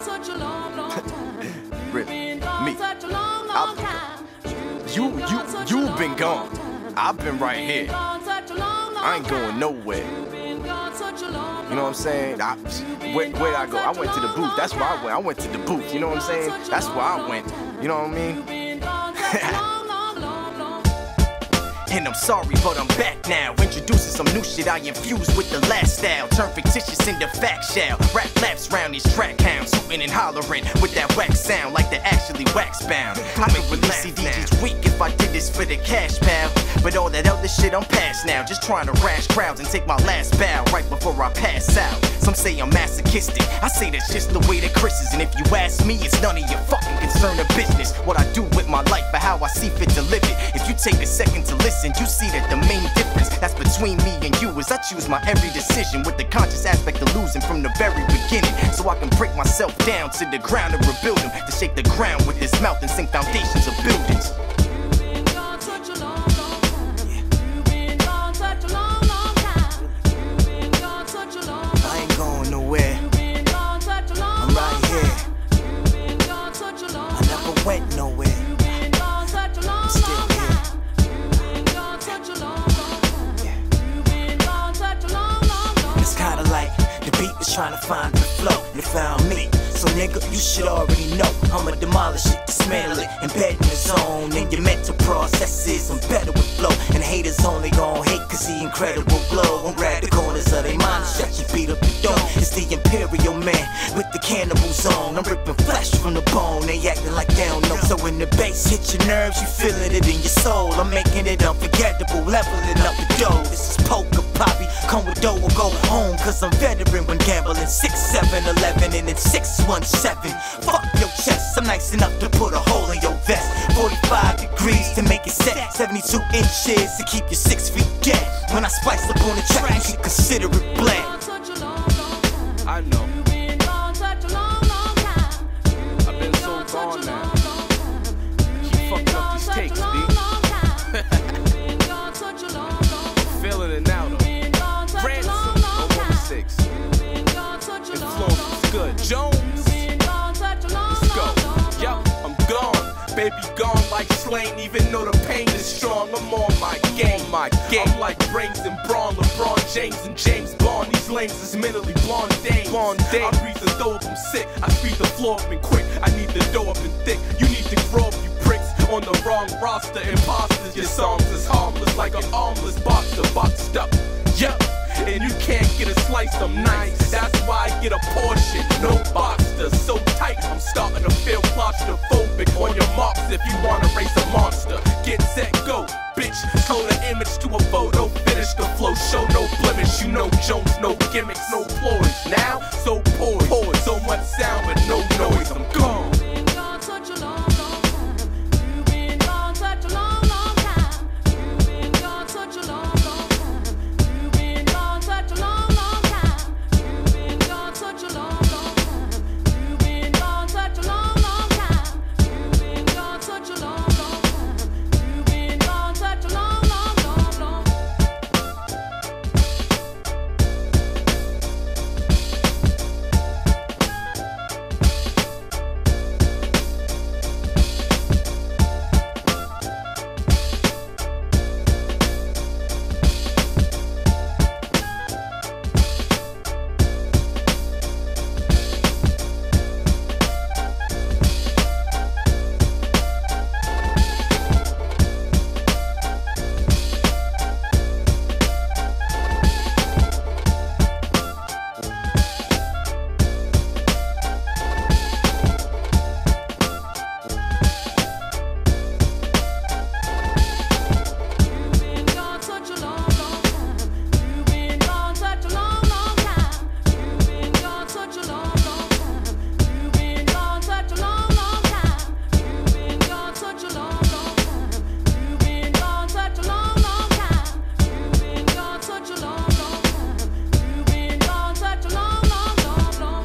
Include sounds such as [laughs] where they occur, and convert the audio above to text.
[laughs] really, me. I, you, you, you've been gone. I've been right here. I ain't going nowhere. You know what I'm saying? I, where, where'd I go? I went to the booth. That's where I went. I went to the booth. You know what I'm saying? That's where I went. You know what I mean? [laughs] And I'm sorry, but I'm back now. Introducing some new shit I infused with the last style. Turn fictitious into fact shell. Rap laps round these track hounds. Hooting and hollering with that wax sound like they're actually wax bound. I could release CDs each week if I did this for the cash, pal. But all that other shit I'm past now. Just trying to rash crowds and take my last bow right before I pass out. Some say I'm masochistic. I say that's just the way that Chris is. And if you ask me, it's none of your fucking concern or business. What I do with my life or how I see fit to live it. If you take a second to listen, you see that the main difference that's between me and you is I choose my every decision with the conscious aspect of losing from the very beginning. So I can break myself down to the ground and rebuild them. To shake the ground with this mouth and sink foundations of buildings. Find the flow. You found me. So nigga, you should already know I'ma demolish it, dismantle it, embed in the zone. And your mental processes, I'm better with flow. And haters only gon' hate cause the incredible glow. I'm grab the corners of their mind, shut you beat up the door. It's the imperial man with the cannibal zone. I'm ripping flesh from the bone, they acting like they don't know. So when the bass hit your nerves, you feeling it in your soul. I'm making it unforgettable, leveling up the dough. This is poker poppy, come with dough or go home. Cause I'm veteran when gambling. 6, 7, 11, and it's 617. Fuck your chest, I'm nice enough to put a hole in your vest. 45 degrees to make it set, 72 inches to keep you 6 feet dead. When I splice up on the track, you can consider it blend. I know. I've been so gone now. Keep fucking up these takes, B. [laughs] Jones, let's go. Yup, I'm gone. Baby gone like Slaine, even though the pain is strong. I'm on my game, my game. I'm like brains and brawn, LeBron James and James Bond. These lanes is mentally blonde dames. Blonde dames. I breathe the dough up, I'm sick. I speed the floor up and quick. I need the dough up and thick. You need to grow up, you pricks. On the wrong roster, imposters. Your songs is harmless like an armless boxer, boxed up. Yup and you can't get a slice. of nice. That's why I get a portion. No boxer, so tight. I'm starting to feel claustrophobic on your marks. If you wanna race a monster, get set, go, bitch. Slow the image to a photo. Finish the flow, show no blemish. You know Jones, no gimmicks, no ploys. Now